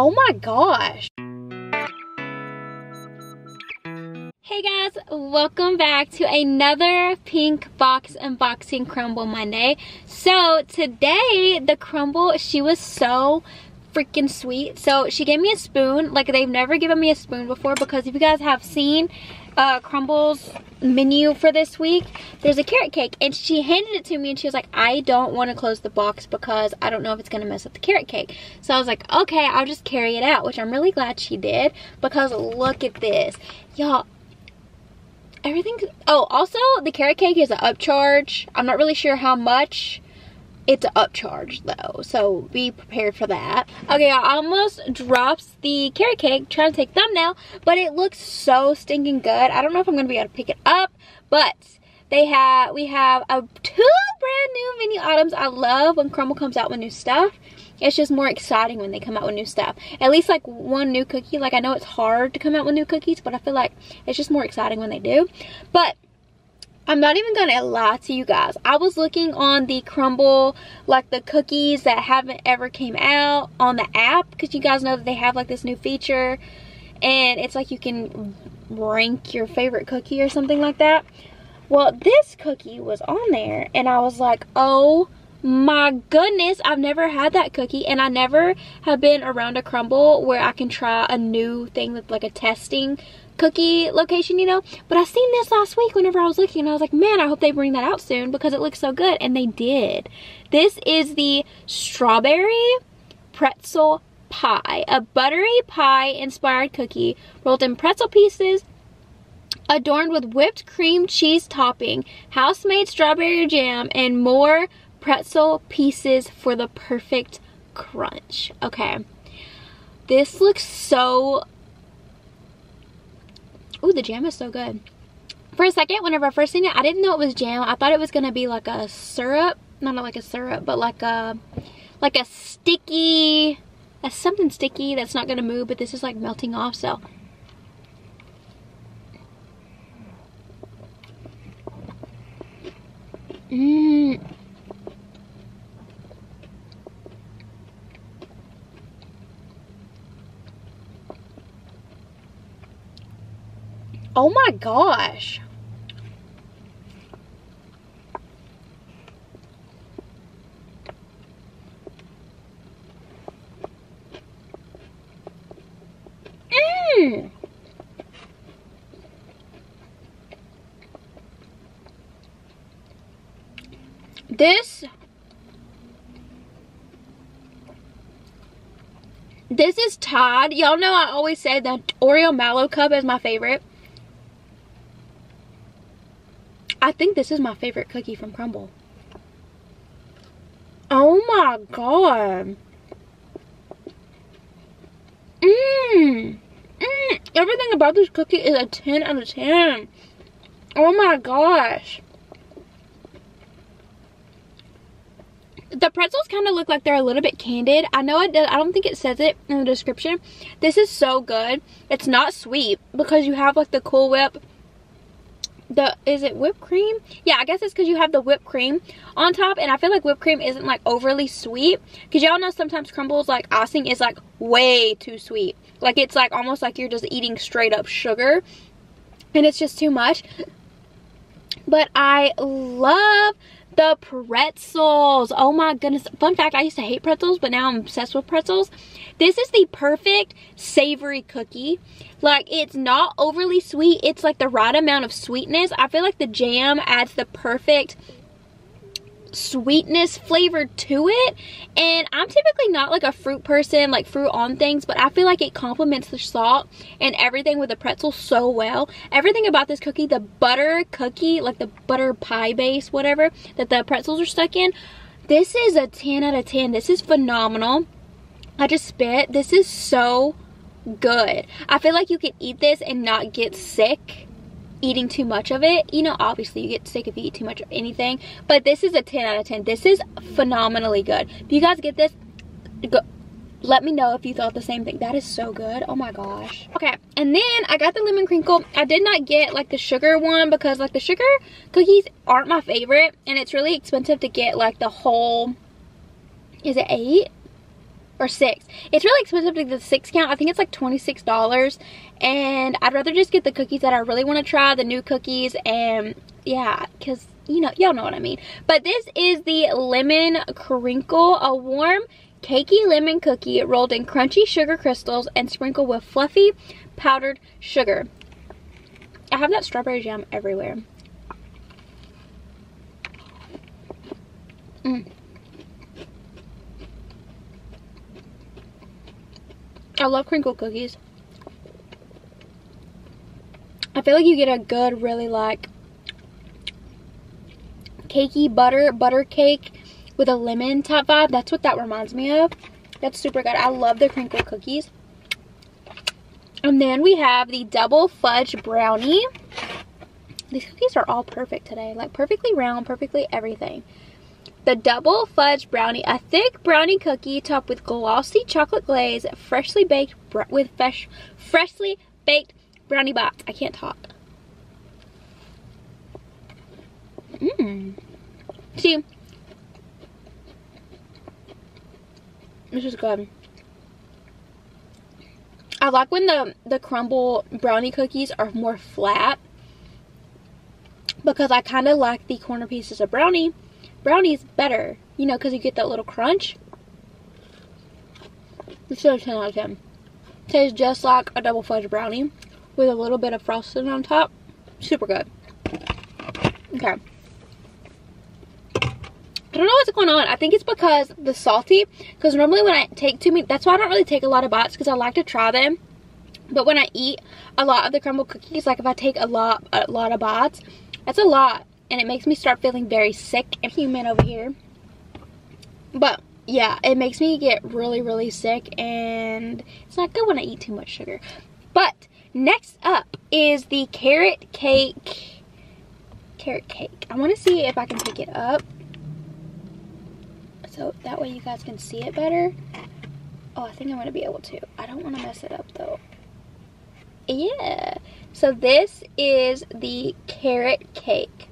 Oh my gosh. Hey guys, welcome back to another pink box unboxing Crumbl Monday. So today, the Crumbl, she was so freaking sweet. So she gave me a spoon, like they've never given me a spoon before because if you guys have seen uh, Crumbl's menu for this week, there's a carrot cake and she handed it to me and she was like, I don't want to close the box because I don't know if it's going to mess up the carrot cake. So I was like, okay, I'll just carry it out, which I'm really glad she did because look at this. Y'all, everything, oh, also the carrot cake is an upcharge. I'm not really sure how much it's upcharge though so be prepared for that. Okay i almost dropped the carrot cake trying to take thumbnail but it looks so stinking good. I don't know if i'm gonna be able to pick it up but they have we have a two brand new mini items i love when Crumbl comes out with new stuff. It's just more exciting when they come out with new stuff. At least like one new cookie. Like i know it's hard to come out with new cookies but i feel like it's just more exciting when they do. But I'm not even gonna lie to you guys. I was looking on the Crumbl, like the cookies that haven't ever came out on the app, because you guys know that they have like this new feature, and it's like you can rank your favorite cookie or something like that. Well, this cookie was on there, and I was like, oh my goodness, I've never had that cookie, and I never have been around a Crumbl where I can try a new thing with like a testing cookie location, you know. But I seen this last week whenever I was looking and I was like, man, I hope they bring that out soon because it looks so good. And they did. This is the strawberry pretzel pie. A buttery pie inspired cookie rolled in pretzel pieces adorned with whipped cream cheese topping, house-made strawberry jam, and more pretzel pieces for the perfect crunch. Okay. This looks so Ooh, the jam is so good. For a second, whenever I first seen it, I didn't know it was jam. I thought it was gonna be like a syrup. Not like a syrup, but like a like a sticky a something sticky that's not gonna move, but this is like melting off, so Mmm. Oh my gosh. Mmm. This This is Todd. Y'all know I always say that Oreo Mallow Cup is my favorite. I think this is my favorite cookie from Crumbl. Oh my god. Mmm. Mmm. Everything about this cookie is a 10 out of 10. Oh my gosh. The pretzels kind of look like they're a little bit candied. I know it I don't think it says it in the description. This is so good. It's not sweet because you have like the Cool Whip the is it whipped cream yeah i guess it's because you have the whipped cream on top and i feel like whipped cream isn't like overly sweet because y'all know sometimes Crumbl's like icing is like way too sweet like it's like almost like you're just eating straight up sugar and it's just too much but i love the pretzels. Oh my goodness. Fun fact, I used to hate pretzels, but now I'm obsessed with pretzels. This is the perfect savory cookie. Like, it's not overly sweet. It's like the right amount of sweetness. I feel like the jam adds the perfect sweetness flavor to it and I'm typically not like a fruit person like fruit on things but I feel like it complements the salt and everything with the pretzel so well everything about this cookie the butter cookie like the butter pie base whatever that the pretzels are stuck in this is a 10 out of 10 this is phenomenal I just spit this is so good I feel like you could eat this and not get sick eating too much of it. You know, obviously you get sick if you eat too much of anything. But this is a 10 out of 10. This is phenomenally good. If you guys get this, go, let me know if you thought the same thing. That is so good. Oh my gosh. Okay, and then I got the lemon crinkle. I did not get like the sugar one because like the sugar cookies aren't my favorite. And it's really expensive to get like the whole, is it eight? Or six. It's really expensive to the six count. I think it's like $26. And I'd rather just get the cookies that I really want to try, the new cookies. And yeah, because, you know, y'all know what I mean. But this is the Lemon Crinkle, a warm cakey lemon cookie rolled in crunchy sugar crystals and sprinkled with fluffy powdered sugar. I have that strawberry jam everywhere. Mm. I love crinkle cookies. I feel like you get a good, really like cakey butter, butter cake with a lemon top vibe. That's what that reminds me of. That's super good. I love the crinkle cookies. And then we have the double fudge brownie. These cookies are all perfect today. Like perfectly round, perfectly everything. The double fudge brownie, a thick brownie cookie topped with glossy chocolate glaze, freshly baked with fresh, freshly baked brownie bots. I can't talk. Mmm. See, this is good. I like when the, the Crumbl brownie cookies are more flat because I kind of like the corner pieces of brownie brownies better. You know, because you get that little crunch. Is a 10 out of 10. Tastes just like a double fudge brownie with a little bit of frosting on top. Super good. Okay. I don't know what's going on. I think it's because the salty. Because normally when I take too many, that's why I don't really take a lot of bites because I like to try them. But when I eat a lot of the Crumbl cookies, like if I take a lot, a lot of bites, that's a lot and it makes me start feeling very sick and human over here. But yeah, it makes me get really, really sick and it's not good when I eat too much sugar. But next up is the carrot cake. Carrot cake. I want to see if I can pick it up. So that way you guys can see it better. Oh, I think I'm going to be able to. I don't want to mess it up though. Yeah. So this is the carrot cake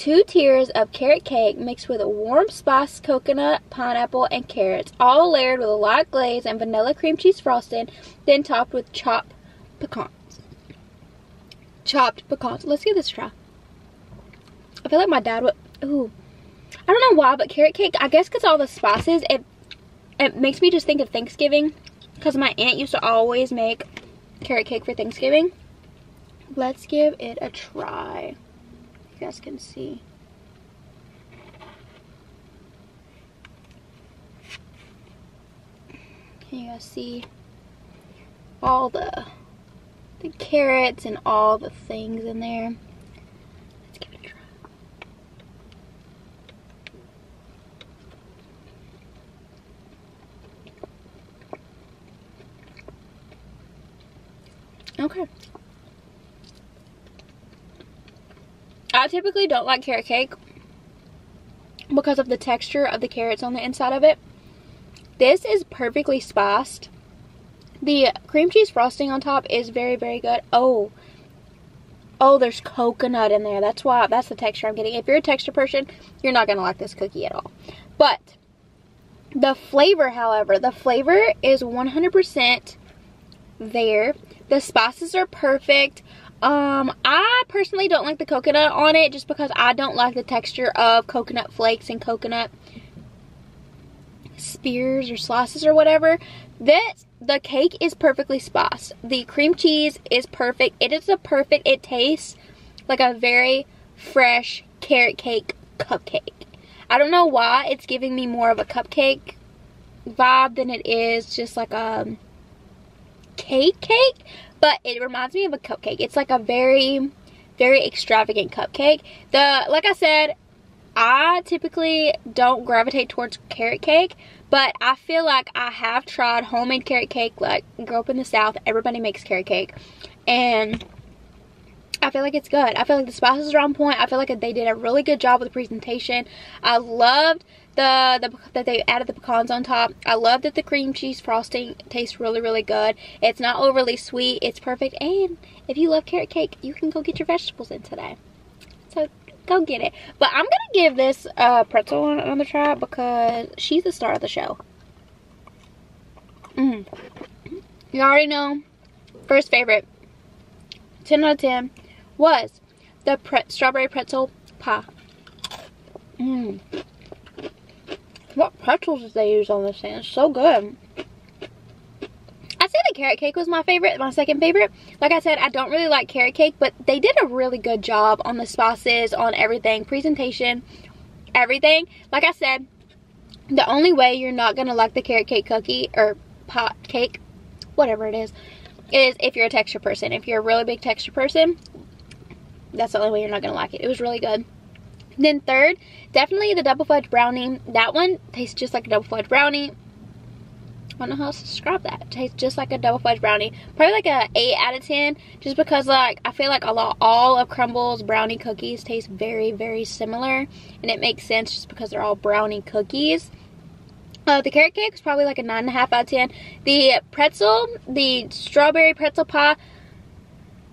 two tiers of carrot cake mixed with warm spiced coconut, pineapple, and carrots, all layered with a light glaze and vanilla cream cheese frosting, then topped with chopped pecans. Chopped pecans. Let's give this a try. I feel like my dad would, ooh. I don't know why, but carrot cake, I guess because all the spices, it, it makes me just think of Thanksgiving. Because my aunt used to always make carrot cake for Thanksgiving. Let's give it a try you guys can see. Can you guys see all the the carrots and all the things in there? Let's give it a try. Okay. I typically don't like carrot cake because of the texture of the carrots on the inside of it. This is perfectly spiced. The cream cheese frosting on top is very, very good. Oh, oh, there's coconut in there. That's why, that's the texture I'm getting. If you're a texture person, you're not going to like this cookie at all. But, the flavor, however, the flavor is 100% there. The spices are perfect. Um, I personally don't like the coconut on it just because I don't like the texture of coconut flakes and coconut spears or slices or whatever. This, the cake is perfectly spiced. The cream cheese is perfect. It is a perfect, it tastes like a very fresh carrot cake cupcake. I don't know why it's giving me more of a cupcake vibe than it is just like a cake cake but it reminds me of a cupcake. It's like a very, very extravagant cupcake. The Like I said, I typically don't gravitate towards carrot cake, but I feel like I have tried homemade carrot cake. Like, grew up in the South, everybody makes carrot cake. And I feel like it's good. I feel like the spices are on point. I feel like they did a really good job with the presentation. I loved the, the that they added the pecans on top. I love that the cream cheese frosting tastes really, really good. It's not overly sweet. It's perfect. And if you love carrot cake, you can go get your vegetables in today. So go get it. But I'm going to give this uh, pretzel another try because she's the star of the show. Mm. You already know. First favorite. 10 out of 10 was the pre strawberry pretzel pie. Mmm. What pretzels did they use on this thing? It's so good. I say the carrot cake was my favorite, my second favorite. Like I said, I don't really like carrot cake, but they did a really good job on the spices, on everything, presentation, everything. Like I said, the only way you're not going to like the carrot cake cookie or pot cake, whatever it is, is if you're a texture person. If you're a really big texture person, that's the only way you're not going to like it. It was really good. Then third, definitely the double fudge brownie. That one tastes just like a double fudge brownie. I don't know how else to describe that. It tastes just like a double fudge brownie. Probably like a 8 out of 10. Just because like I feel like a lot, all of Crumbl's brownie cookies taste very, very similar. And it makes sense just because they're all brownie cookies. Uh, the carrot cake was probably like a 9.5 out of 10. The pretzel, the strawberry pretzel pie,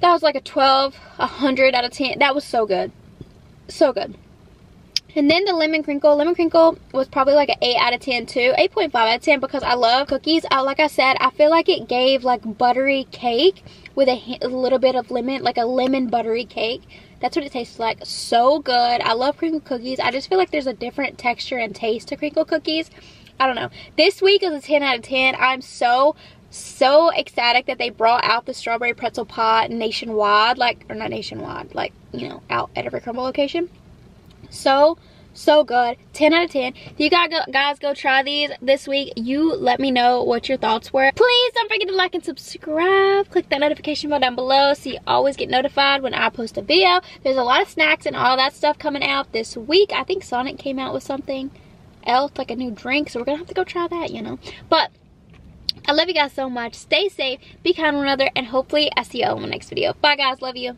that was like a 12, a 100 out of 10. That was so good. So good. And then the lemon crinkle. Lemon crinkle was probably like an 8 out of 10 too. 8.5 out of 10 because I love cookies. I, like I said, I feel like it gave like buttery cake with a, a little bit of lemon, like a lemon buttery cake. That's what it tastes like. So good. I love crinkle cookies. I just feel like there's a different texture and taste to crinkle cookies. I don't know. This week is a 10 out of 10. I'm so so ecstatic that they brought out the strawberry pretzel pot nationwide like or not nationwide like you know out at every Crumbl location so, so good. 10 out of 10. If you guys go try these this week, you let me know what your thoughts were. Please don't forget to like and subscribe. Click that notification bell down below so you always get notified when I post a video. There's a lot of snacks and all that stuff coming out this week. I think Sonic came out with something else, like a new drink. So we're going to have to go try that, you know. But I love you guys so much. Stay safe, be kind to one another, and hopefully I see you all in my next video. Bye guys, love you.